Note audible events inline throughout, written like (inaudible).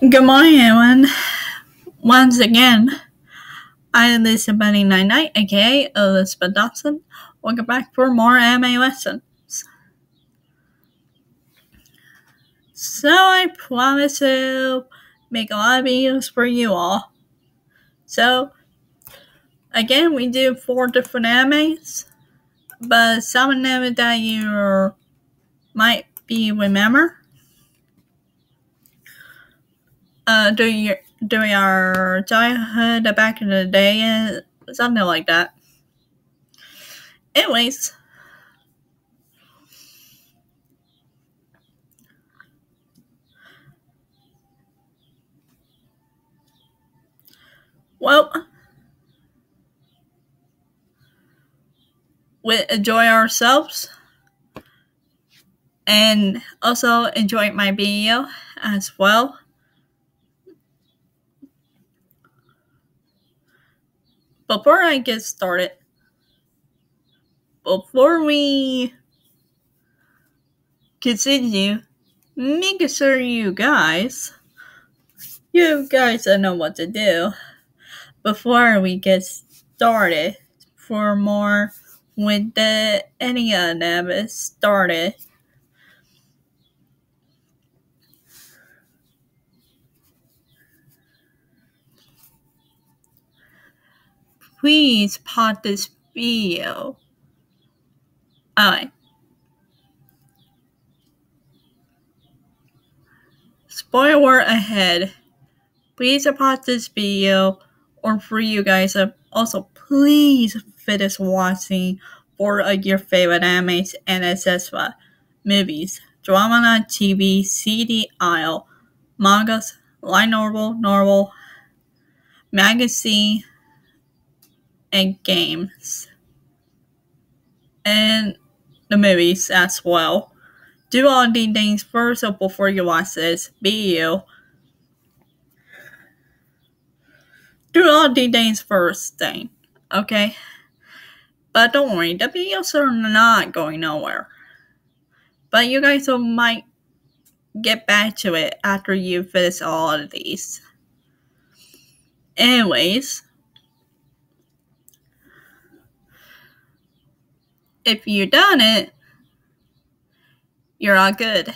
Good morning, everyone. Once again, I am Lizzy Bunny Night Night, aka Elizabeth Dawson. Welcome back for more anime lessons. So I promise to make a lot of videos for you all. So again, we do four different animes, but some of them that you might be remember uh, during your during our childhood back in the day, uh, something like that. Anyways, well, we enjoy ourselves and also enjoy my video as well. Before I get started, before we continue, make sure you guys, you guys know what to do before we get started. For more with the any of them is started. Please pause this video. Alright. Spoiler ahead. Please pause this video or for you guys also please finish watching for uh, your favorite animes and etc. movies, drama TV, CD aisle, mangas, light novel, novel, magazine, and games. And the movies as well. Do all these things first before you watch this Be you. Do all these things first thing, okay? But don't worry, the videos are not going nowhere. But you guys might get back to it after you finish all of these. Anyways, if you done it, you're all good.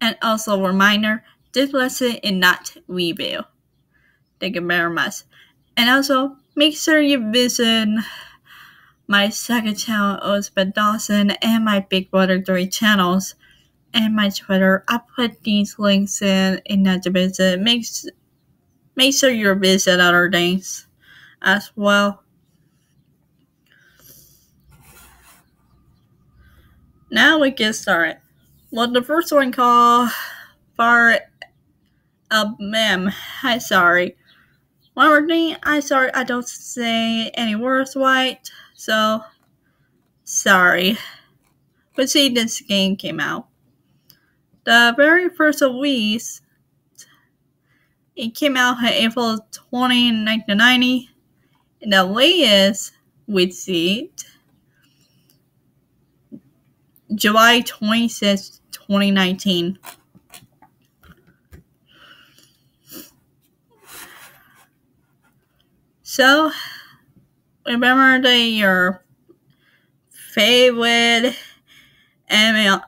And also reminder, this lesson is not review. Thank you very much. And also make sure you visit my second channel, Elizabeth Dawson, and my Big Brother 3 channels, and my Twitter. I'll put these links in in that to visit. Make, make sure you visit other things as well. Now we get started. Well, the first one called for a mem. Hi, sorry. One more thing, I sorry I don't say any words white, so sorry. But see, this game came out. The very first week, it came out on April 20, 1990. And the latest we see July 26, 2019. So, remember that your favorite anime,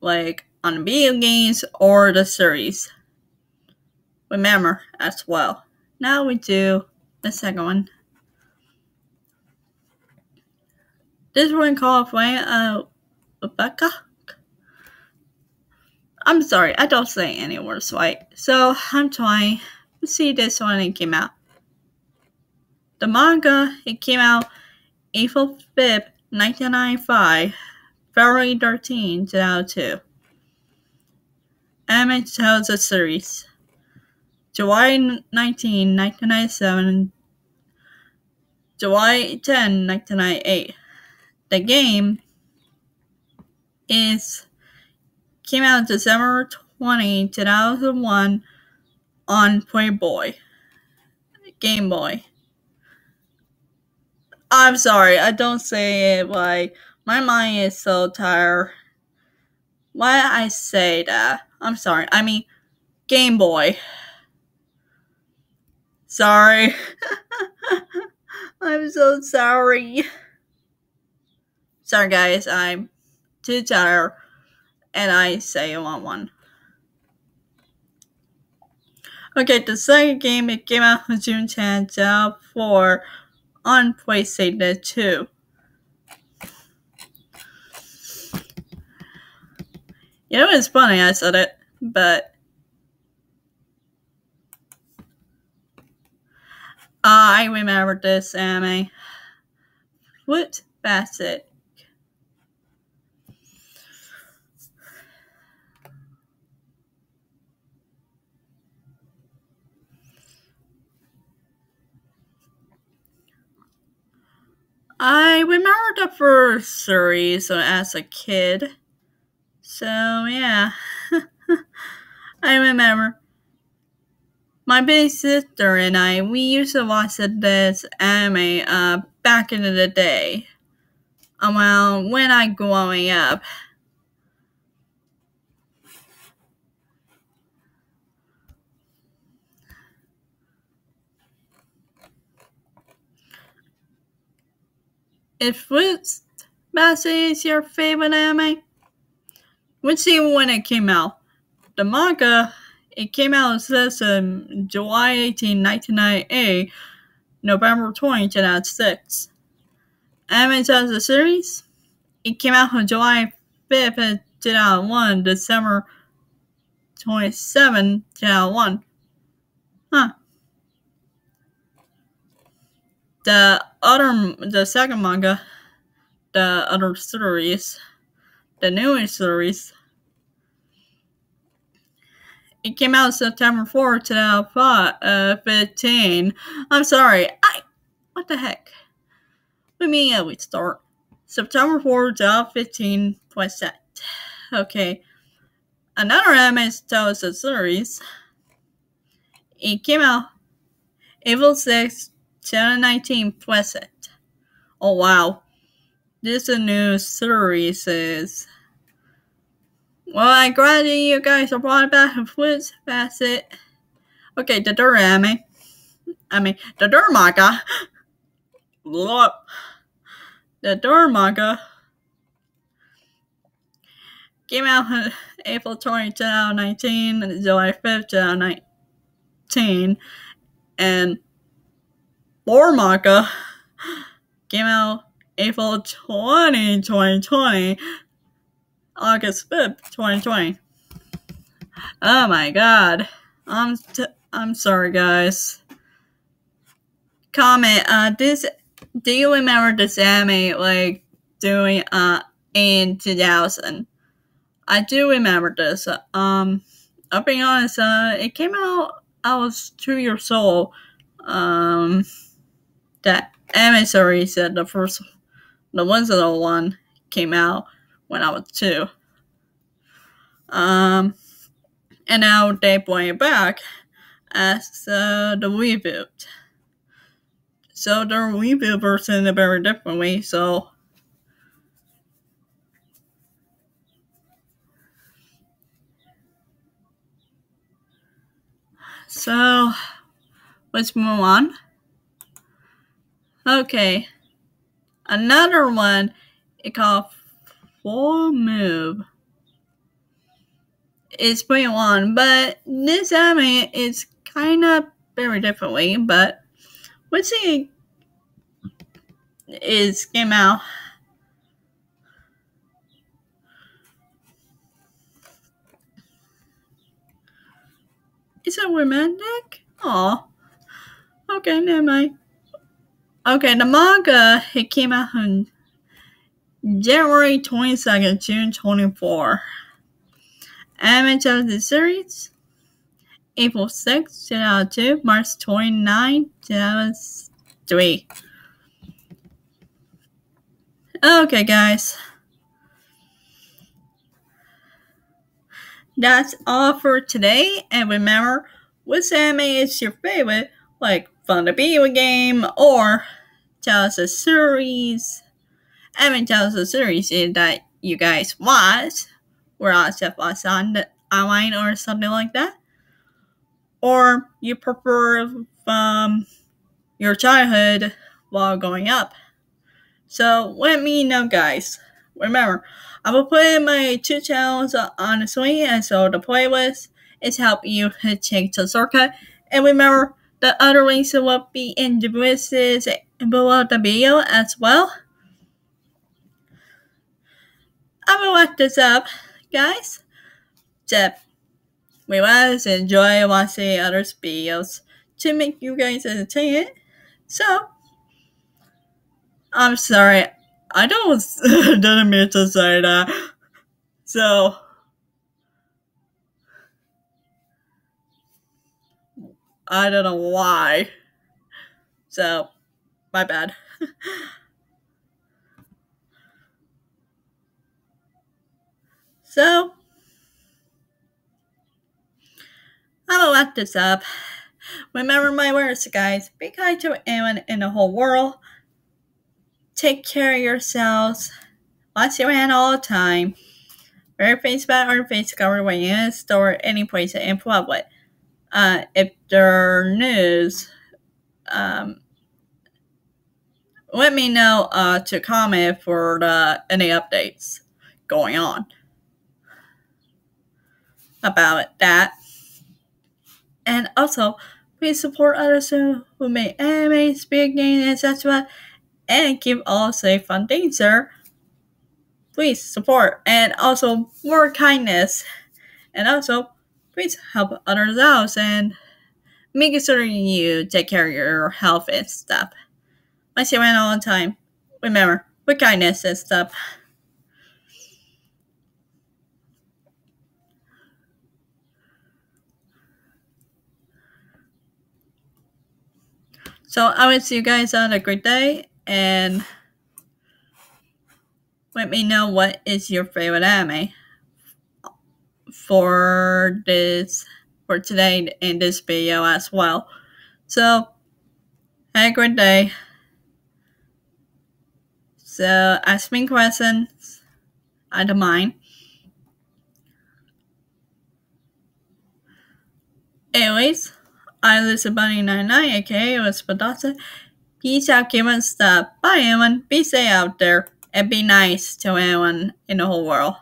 like on video games or the series. Remember as well. Now we do the second one. This one called Flame uh, Rebecca. I'm sorry, I don't say any words right. So I'm trying to see this one it came out. The manga it came out April 5th, 1995, February 13, 2002. Anime tells a series. July 19, 1997, July 10, 1998. The game is came out December 20, 2001 on Playboy. Game Boy. I'm sorry, I don't say it like my mind is so tired. Why I say that? I'm sorry. I mean, Game Boy. Sorry. (laughs) I'm so sorry. Sorry, guys. I'm tired, and I say I want one. Okay, the second game it came out on June 10th, 2004 on PlayStation 2. You know, it's funny I said it, but I remember this anime. Fruit Basket. I remember the first series as a kid. So, yeah. (laughs) I remember. My big sister and I, we used to watch this anime uh, back in the day. Well, when I growing up. If Fruits Basket is your favorite anime, which year when it came out? The manga, it came out it says um, July 18, 1998, November 20, 2006. Anime tells the series, it came out on July 5th, 2001, December 27, 2001. Huh. The other, the second manga, the other series, the newest series, it came out September 4, 2015. I'm sorry. I, what the heck? Let me uh, we start. September 4, 2015 was that. Okay. Another anime tells the series. It came out April 6, 2019 present. Oh wow. This is a new series well I glad you guys are brought back a Fruits Basket. Okay, the anime. I mean the third manga. Look. The third manga came out on April 20, 2019, July 5th, 2019, and Lore Manga came out April 20, 2020, August 5th, 2020. Oh my god. I'm t- I'm sorry guys. Comment uh this do you remember this anime like doing uh in 2000? I do remember this. Um I'll be honest, uh it came out I was 2 years old. Um that emissary said the first the Winslow one came out when I was two. Um, and now they bring it back as uh, the reboot. So the reboot version in a very different way. So so let's move on. Okay. Another one it called Full Moon. It's pretty long, but this anime is kind of very differently, but see is came out Is it romantic? Aw. Okay, never mind. Okay, the manga it came out on January 22nd, June 24. Anime of the series April 6, 2002, March 29, 2003. Okay, guys. That's all for today. And remember, which anime is your favorite? Like, Fun to Video Game or tell us a series. I mean, tell us a series that you guys watch. We're also us on the online or something like that. or you prefer from your childhood while growing up. So let me know, guys. Remember, I will put in my two channels on the screen, and so the playlist is help you to change the shortcut. And remember, the other links will be in the places below the video as well. I will wrap this up, guys. Just we was enjoy watching other videos to make you guys entertained. So, I'm sorry, I don't (laughs) didn't mean to say that. So, I don't know why. So, my bad. (laughs) so, I'm gonna wrap this up. Remember my words, guys. Be kind to anyone in the whole world. Take care of yourselves. Wash your hand all the time. Wear a face mask or face cover when you're in a store any place in public. Uh, if there are news, um, let me know uh, to comment for the, any updates going on about that. And also, please support others who, make anime, games, etc. And keep all safe from danger. Please support and also more kindness. And also, please help others out and make sure you take care of your health and stuff. I say it all the time. Remember, with kindness and stuff. So I wish you guys had a great day and let me know what is your favorite anime for this for today in this video as well. So have a great day. So ask me questions. I don't mind. Anyways. I listen Bunny 99, aka was Spadasa. Peace out, Cuban stuff. Bye, everyone. Be safe out there and be nice to anyone in the whole world.